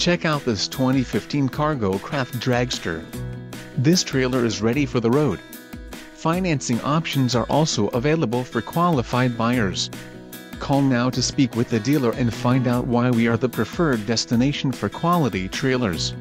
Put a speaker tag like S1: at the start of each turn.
S1: Check out this 2015 Cargo Craft Dragster. This trailer is ready for the road. Financing options are also available for qualified buyers. Call now to speak with the dealer and find out why we are the preferred destination for quality trailers.